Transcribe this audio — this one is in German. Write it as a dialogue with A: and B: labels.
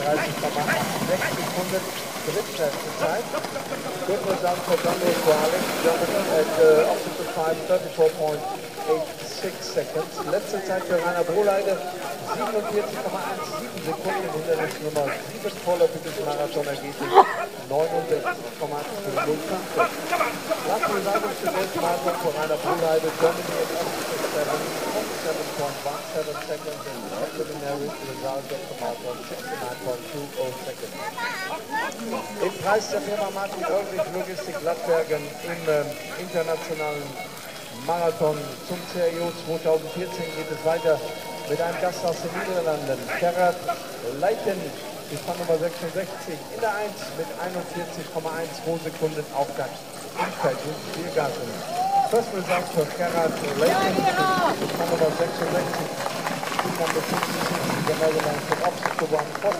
A: Sekunden. Drittbeste Zeit. Good result for Daniel Alex Jonathan at uh, opposite 5, 34.86 seconds. Letzte Zeit für Rainer Brohleide 47,17 Sekunden. Hindernis Nummer 7 vorläufiges Marathonergebnis 69,05. Last result of today's marathon for Rainer Brohleide, Germany at opposite 7, 27.17 seconds and preliminary result 69.20 seconds. Den Preis der Firma Martin Oerlich Logistik Lattbergen im äh, internationalen Marathon zum CRO 2014 geht es weiter mit einem Gast aus den Niederlanden, Gerhard Leiten, die Nummer 66 in der 1 mit 41,12 Sekunden Aufgang im Feld des Spielgarten. First result for Gerhard Leiten, die Nummer 66, Number 66, the Netherlands, an obstacle one.